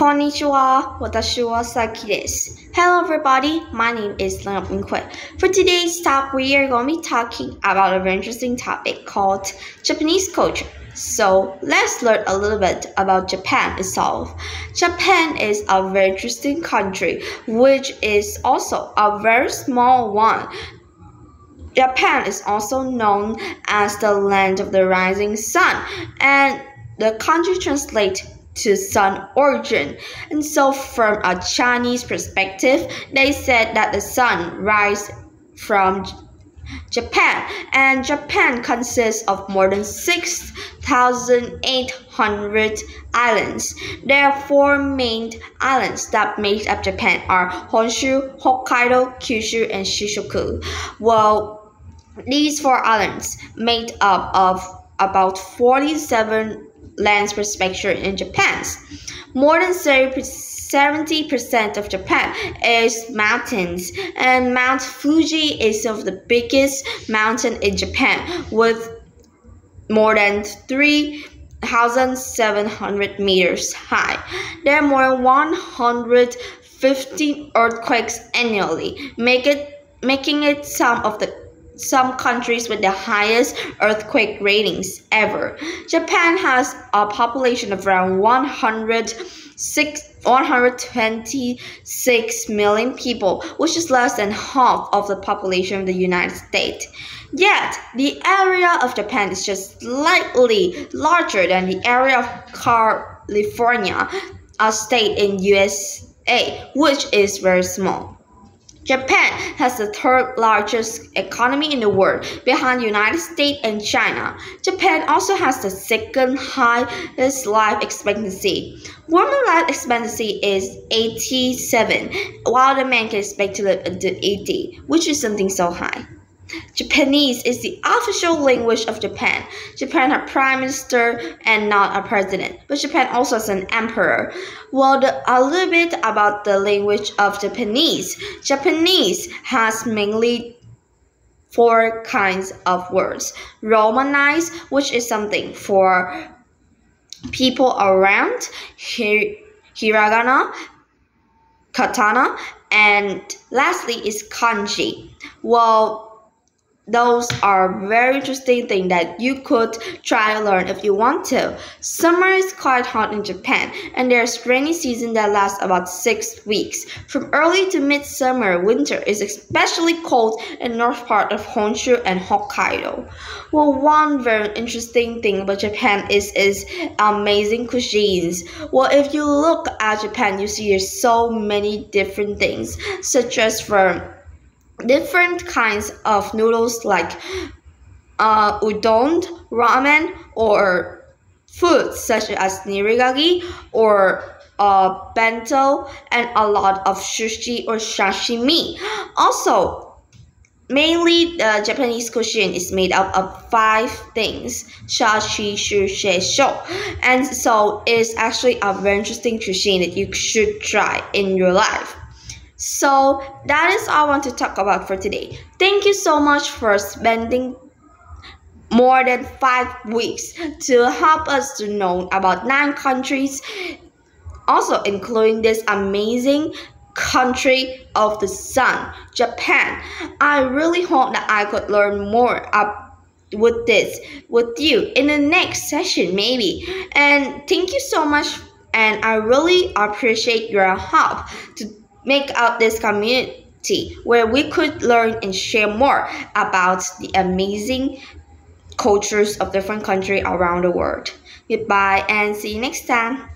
Konnichiwa, watashi wa Saki. Hello everybody, my name is Leonard Minh Khuê. For today's talk, we are going to be talking about a very interesting topic called Japanese culture. So let's learn a little bit about Japan itself. Japan is a very interesting country, which is also a very small one. Japan is also known as the land of the rising sun, and the country translates to sun origin. And so, from a Chinese perspective, they said that the sun rises from Japan, and Japan consists of more than 6,800 islands. There are four main islands that make up Japan are Honshu, Hokkaido, Kyushu, and Shikoku. Well, these four islands made up of about 47 lands per spectrum in Japan. More than 70% of Japan is mountains, and Mount Fuji is of the biggest mountain in Japan with more than 3,700 meters high. There are more than 150 earthquakes annually, make it, making it some of the some countries with the highest earthquake ratings ever. Japan has a population of around 106, 126 million people, which is less than half of the population of the United States. Yet, the area of Japan is just slightly larger than the area of California, a state in USA, which is very small. Japan has the third largest economy in the world behind the United States and China. Japan also has the second highest life expectancy. Women life expectancy is 87, while the man can expect to live until 80, which is something so high. Japanese is the official language of Japan. Japan has a prime minister and not a president, but Japan also has an emperor. Well, the, a little bit about the language of Japanese. Japanese has mainly four kinds of words. Romanized, which is something for people around. Hir hiragana, katakana, and lastly is kanji. Well, those are very interesting things that you could try to learn if you want to. Summer is quite hot in Japan, and there's rainy season that lasts about six weeks. From early to midsummer, winter is especially cold in north part of Honshu and Hokkaido. Well, one very interesting thing about Japan is its amazing cuisines. Well, if you look at Japan, you see there's so many different things, such as from different kinds of noodles like uh, udon, ramen, or foods such as nirigagi or uh, bento, and a lot of sushi or sashimi. Also, mainly the Japanese cuisine is made up of five things: shashi, shushi, sho, and so it's actually a very interesting cuisine that you should try in your life. So that is all I want to talk about for today. Thank you so much for spending more than five weeks to help us to know about nine countries, also including this amazing country of the sun, Japan. I really hope that I could learn more up with this with you in the next session maybe. And thank you so much and I really appreciate your help to make up this community where we could learn and share more about the amazing cultures of different countries around the world. Goodbye and see you next time.